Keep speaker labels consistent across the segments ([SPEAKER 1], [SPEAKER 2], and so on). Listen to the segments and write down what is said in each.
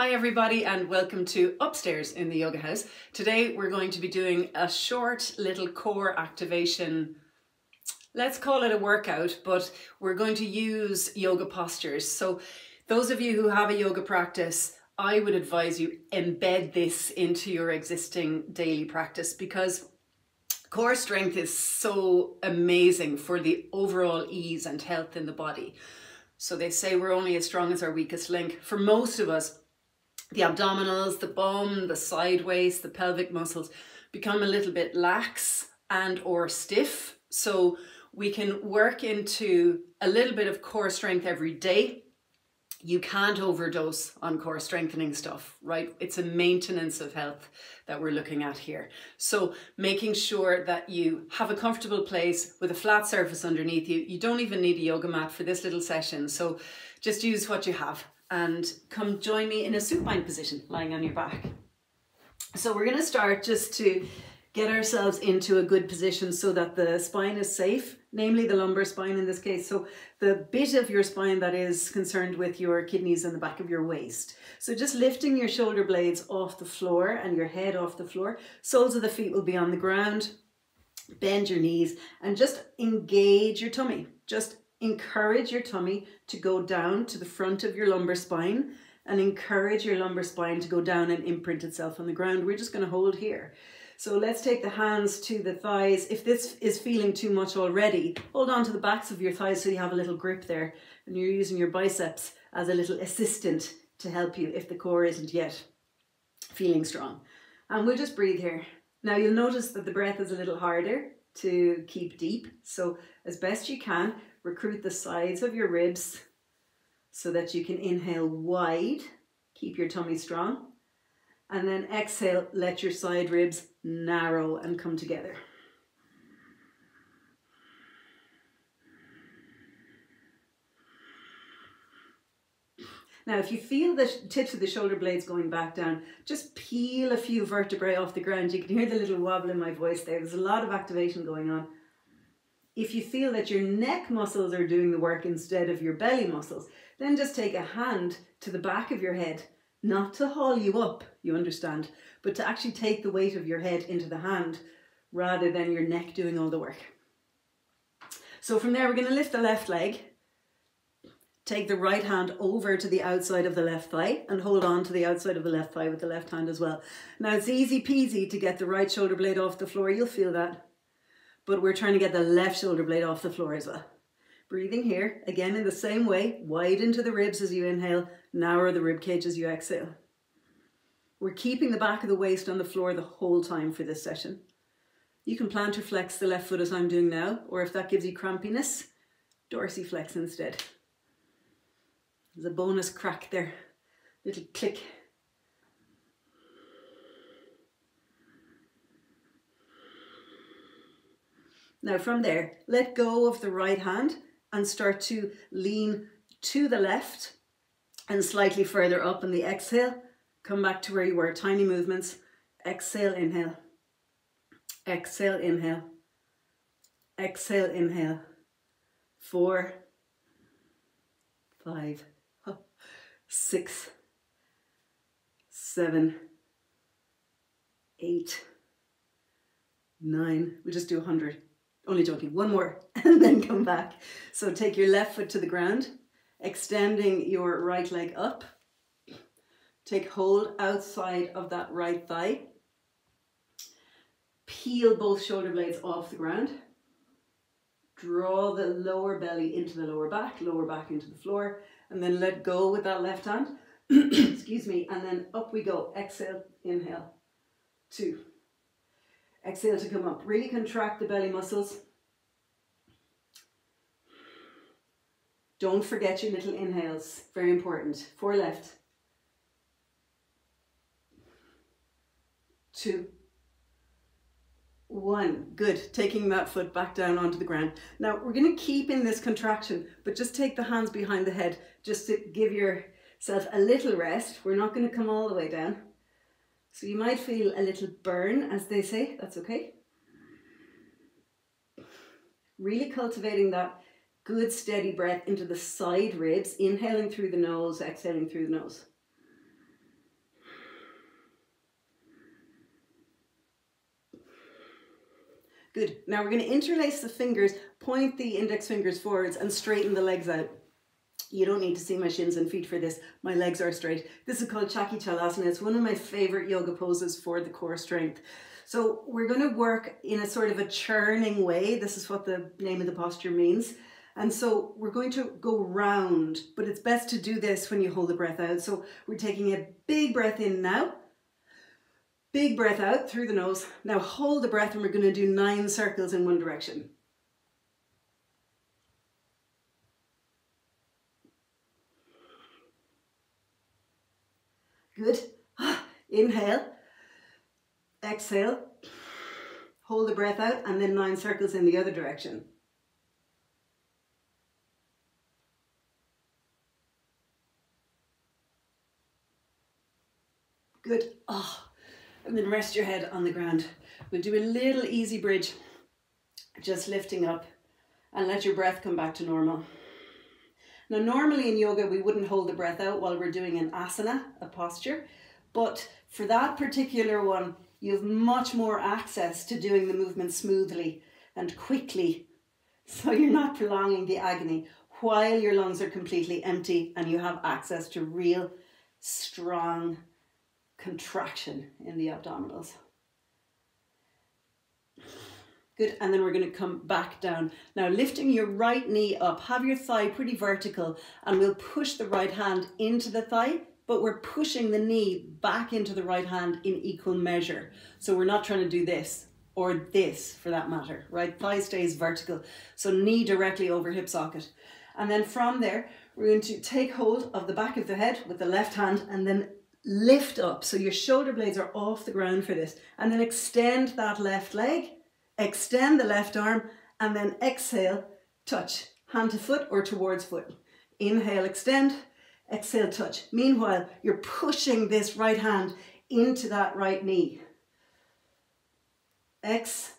[SPEAKER 1] Hi everybody and welcome to Upstairs in the Yoga House. Today we're going to be doing a short little core activation. Let's call it a workout, but we're going to use yoga postures. So those of you who have a yoga practice, I would advise you embed this into your existing daily practice because core strength is so amazing for the overall ease and health in the body. So they say we're only as strong as our weakest link. For most of us, the abdominals, the bum, the side waist, the pelvic muscles become a little bit lax and or stiff. So we can work into a little bit of core strength every day. You can't overdose on core strengthening stuff, right? It's a maintenance of health that we're looking at here. So making sure that you have a comfortable place with a flat surface underneath you. You don't even need a yoga mat for this little session. So just use what you have and come join me in a supine position, lying on your back. So we're gonna start just to get ourselves into a good position so that the spine is safe, namely the lumbar spine in this case. So the bit of your spine that is concerned with your kidneys and the back of your waist. So just lifting your shoulder blades off the floor and your head off the floor. Soles of the feet will be on the ground. Bend your knees and just engage your tummy. Just encourage your tummy to go down to the front of your lumbar spine and encourage your lumbar spine to go down and imprint itself on the ground. We're just going to hold here. So let's take the hands to the thighs. If this is feeling too much already, hold on to the backs of your thighs so you have a little grip there and you're using your biceps as a little assistant to help you if the core isn't yet feeling strong. And we'll just breathe here. Now you'll notice that the breath is a little harder to keep deep. So as best you can, recruit the sides of your ribs so that you can inhale wide, keep your tummy strong, and then exhale, let your side ribs narrow and come together. Now, if you feel the tips of the shoulder blades going back down, just peel a few vertebrae off the ground. You can hear the little wobble in my voice there. There's a lot of activation going on. If you feel that your neck muscles are doing the work instead of your belly muscles, then just take a hand to the back of your head, not to haul you up, you understand, but to actually take the weight of your head into the hand rather than your neck doing all the work. So from there, we're going to lift the left leg Take the right hand over to the outside of the left thigh and hold on to the outside of the left thigh with the left hand as well. Now it's easy peasy to get the right shoulder blade off the floor. You'll feel that. But we're trying to get the left shoulder blade off the floor as well. Breathing here, again in the same way, widen into the ribs as you inhale, narrow the rib cage as you exhale. We're keeping the back of the waist on the floor the whole time for this session. You can plan to flex the left foot as I'm doing now, or if that gives you crampiness, dorsiflex instead. There's a bonus crack there, little click. Now from there, let go of the right hand and start to lean to the left and slightly further up in the exhale. Come back to where you were, tiny movements. Exhale, inhale. Exhale, inhale. Exhale, inhale. Four, five, six, seven, eight, nine. We just do 100. Only joking. One more and then come back. So take your left foot to the ground, extending your right leg up. Take hold outside of that right thigh. Peel both shoulder blades off the ground. Draw the lower belly into the lower back, lower back into the floor and then let go with that left hand. Excuse me. And then up we go. Exhale, inhale. Two. Exhale to come up. Really contract the belly muscles. Don't forget your little inhales. Very important. Four left. Two one. Good. Taking that foot back down onto the ground. Now we're going to keep in this contraction, but just take the hands behind the head just to give yourself a little rest. We're not going to come all the way down. So you might feel a little burn, as they say. That's okay. Really cultivating that Good steady breath into the side ribs, inhaling through the nose, exhaling through the nose. Good. Now we're going to interlace the fingers, point the index fingers forwards and straighten the legs out. You don't need to see my shins and feet for this. My legs are straight. This is called Chakki Chalanasana. It's one of my favorite yoga poses for the core strength. So we're going to work in a sort of a churning way. This is what the name of the posture means. And so we're going to go round, but it's best to do this when you hold the breath out. So we're taking a big breath in now. Big breath out through the nose. Now hold the breath and we're going to do nine circles in one direction. Good. Inhale. Exhale. Hold the breath out and then nine circles in the other direction. Good. Oh, and then rest your head on the ground. We'll do a little easy bridge, just lifting up and let your breath come back to normal. Now, normally in yoga, we wouldn't hold the breath out while we're doing an asana, a posture, but for that particular one, you have much more access to doing the movement smoothly and quickly. So you're not prolonging the agony while your lungs are completely empty and you have access to real strong contraction in the abdominals. Good, and then we're going to come back down. Now lifting your right knee up, have your thigh pretty vertical and we'll push the right hand into the thigh, but we're pushing the knee back into the right hand in equal measure. So we're not trying to do this or this for that matter, right? Thigh stays vertical, so knee directly over hip socket. And then from there, we're going to take hold of the back of the head with the left hand and then lift up. So your shoulder blades are off the ground for this. And then extend that left leg Extend the left arm and then exhale, touch, hand to foot or towards foot. Inhale, extend, exhale, touch. Meanwhile, you're pushing this right hand into that right knee. X.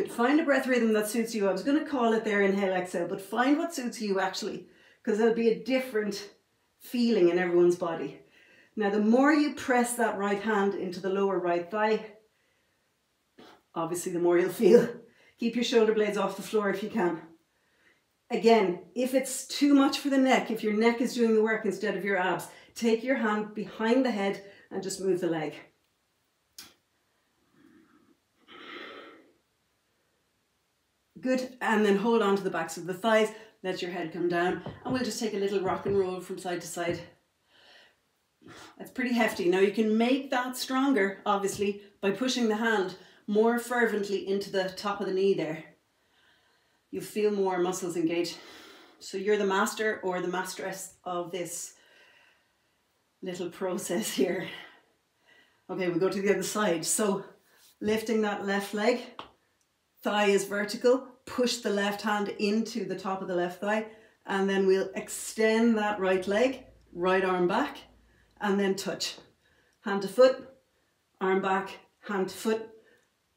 [SPEAKER 1] Good, find a breath rhythm that suits you. I was going to call it there, inhale, exhale, but find what suits you actually, because there'll be a different feeling in everyone's body. Now, the more you press that right hand into the lower right thigh, obviously the more you'll feel. Keep your shoulder blades off the floor if you can. Again, if it's too much for the neck, if your neck is doing the work instead of your abs, take your hand behind the head and just move the leg. Good, and then hold on to the backs of the thighs, let your head come down, and we'll just take a little rock and roll from side to side. It's pretty hefty. Now you can make that stronger, obviously, by pushing the hand more fervently into the top of the knee there. You feel more muscles engage. So you're the master or the masteress of this little process here. Okay, we go to the other side. So lifting that left leg, thigh is vertical, push the left hand into the top of the left thigh, and then we'll extend that right leg, right arm back, and then touch. Hand to foot, arm back, hand to foot,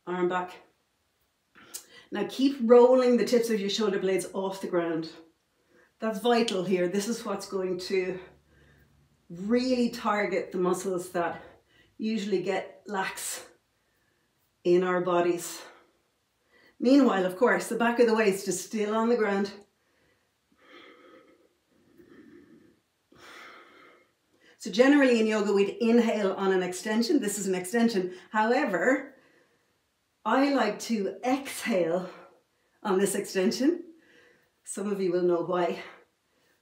[SPEAKER 1] arm back. Now keep rolling the tips of your shoulder blades off the ground. That's vital here. This is what's going to really target the muscles that usually get lax in our bodies. Meanwhile, of course, the back of the waist is still on the ground. So generally in yoga, we'd inhale on an extension. This is an extension. However, I like to exhale on this extension. Some of you will know why.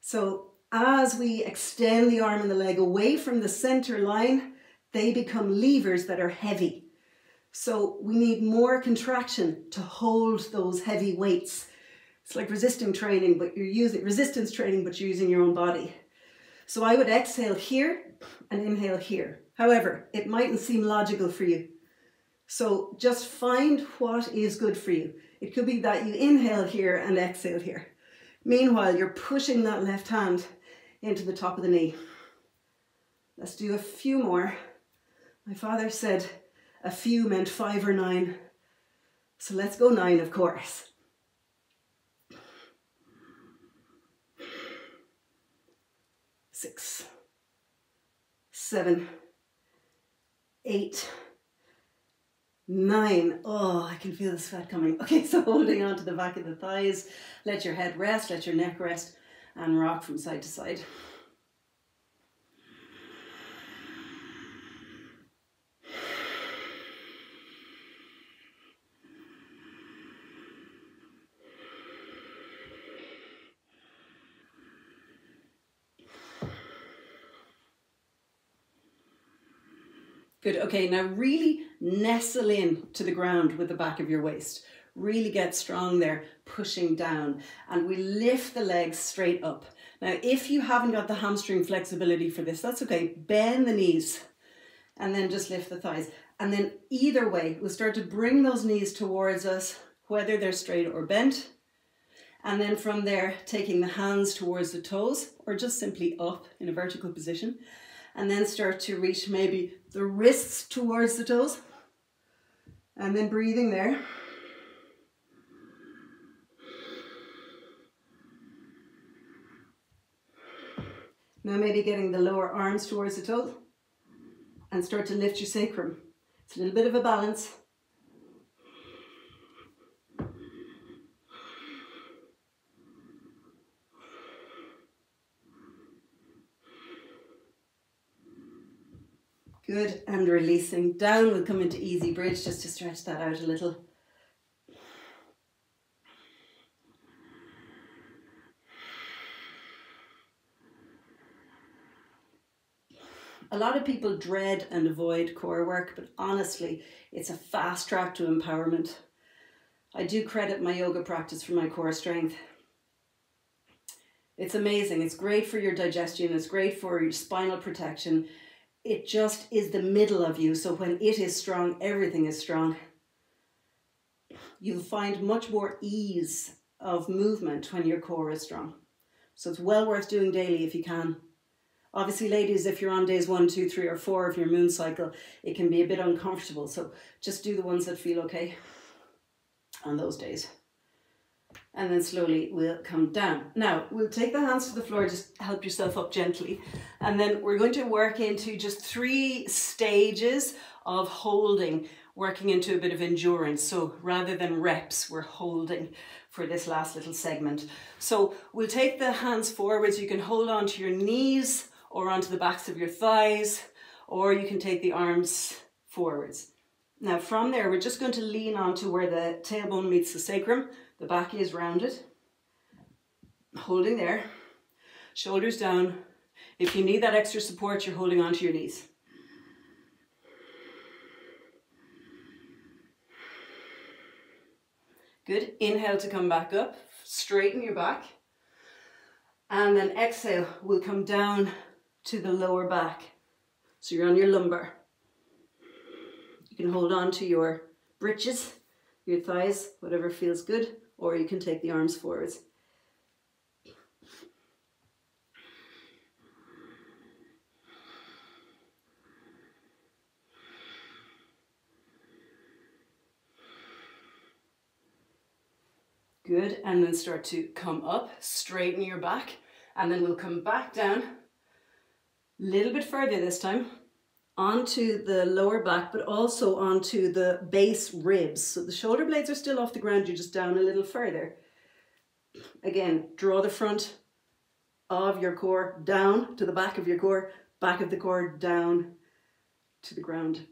[SPEAKER 1] So as we extend the arm and the leg away from the center line, they become levers that are heavy. So we need more contraction to hold those heavy weights. It's like resisting training, but you're using resistance training, but you're using your own body. So I would exhale here and inhale here. However, it mightn't seem logical for you. So just find what is good for you. It could be that you inhale here and exhale here. Meanwhile, you're pushing that left hand into the top of the knee. Let's do a few more. My father said a few meant five or nine. So let's go nine, of course. six, seven, eight, nine. Oh, I can feel the sweat coming. Okay, so holding on to the back of the thighs, let your head rest, let your neck rest, and rock from side to side. Good. Okay, now really nestle in to the ground with the back of your waist. Really get strong there, pushing down. And we lift the legs straight up. Now, if you haven't got the hamstring flexibility for this, that's okay. Bend the knees and then just lift the thighs. And then either way, we'll start to bring those knees towards us, whether they're straight or bent. And then from there, taking the hands towards the toes or just simply up in a vertical position and then start to reach maybe the wrists towards the toes and then breathing there. Now maybe getting the lower arms towards the toes and start to lift your sacrum. It's a little bit of a balance. Good, and releasing. Down, we'll come into easy bridge just to stretch that out a little. A lot of people dread and avoid core work, but honestly, it's a fast track to empowerment. I do credit my yoga practice for my core strength. It's amazing. It's great for your digestion. It's great for your spinal protection it just is the middle of you. So when it is strong, everything is strong. You'll find much more ease of movement when your core is strong. So it's well worth doing daily if you can. Obviously, ladies, if you're on days one, two, three, or four of your moon cycle, it can be a bit uncomfortable. So just do the ones that feel okay on those days and then slowly we'll come down. Now we'll take the hands to the floor, just help yourself up gently. And then we're going to work into just three stages of holding, working into a bit of endurance. So rather than reps, we're holding for this last little segment. So we'll take the hands forwards. You can hold on to your knees or onto the backs of your thighs, or you can take the arms forwards. Now from there, we're just going to lean onto where the tailbone meets the sacrum. The back is rounded, holding there, shoulders down. If you need that extra support, you're holding onto your knees. Good. Inhale to come back up. Straighten your back. And then exhale, we'll come down to the lower back. So you're on your lumbar. Can hold on to your britches, your thighs, whatever feels good or you can take the arms forwards. Good, and then start to come up, straighten your back, and then we'll come back down a little bit further this time onto the lower back, but also onto the base ribs. So the shoulder blades are still off the ground, you're just down a little further. Again, draw the front of your core down to the back of your core, back of the core down to the ground.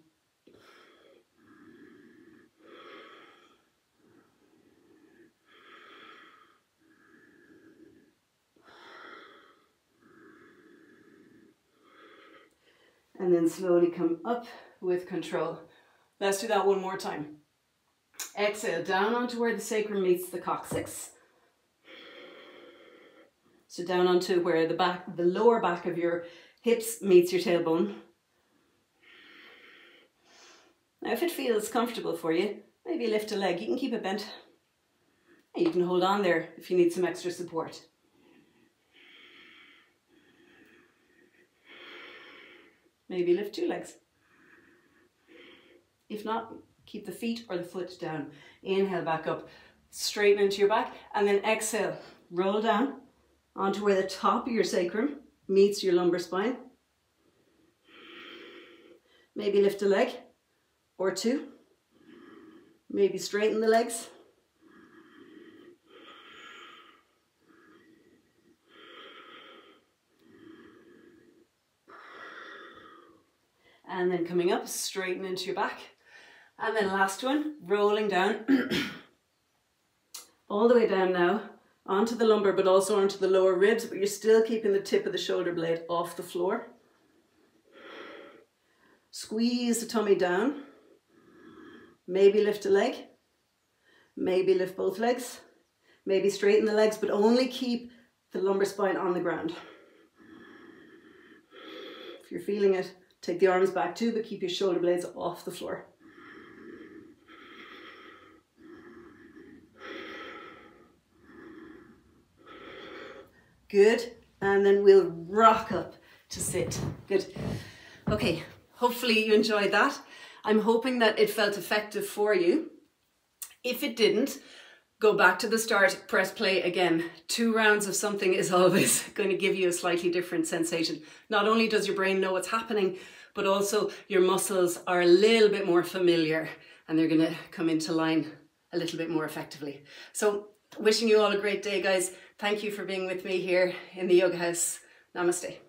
[SPEAKER 1] and slowly come up with control. Let's do that one more time. Exhale down onto where the sacrum meets the coccyx. So down onto where the back, the lower back of your hips meets your tailbone. Now if it feels comfortable for you, maybe lift a leg. You can keep it bent. You can hold on there if you need some extra support. Maybe lift two legs. If not, keep the feet or the foot down. Inhale back up, straighten into your back, and then exhale, roll down onto where the top of your sacrum meets your lumbar spine. Maybe lift a leg or two. Maybe straighten the legs. And then coming up, straighten into your back. And then last one, rolling down. All the way down now, onto the lumbar, but also onto the lower ribs, but you're still keeping the tip of the shoulder blade off the floor. Squeeze the tummy down. Maybe lift a leg. Maybe lift both legs. Maybe straighten the legs, but only keep the lumbar spine on the ground. If you're feeling it, take the arms back too, but keep your shoulder blades off the floor. Good. And then we'll rock up to sit. Good. Okay, hopefully you enjoyed that. I'm hoping that it felt effective for you. If it didn't, go back to the start, press play again. Two rounds of something is always going to give you a slightly different sensation. Not only does your brain know what's happening, but also your muscles are a little bit more familiar and they're going to come into line a little bit more effectively. So wishing you all a great day, guys. Thank you for being with me here in the Yoga House. Namaste.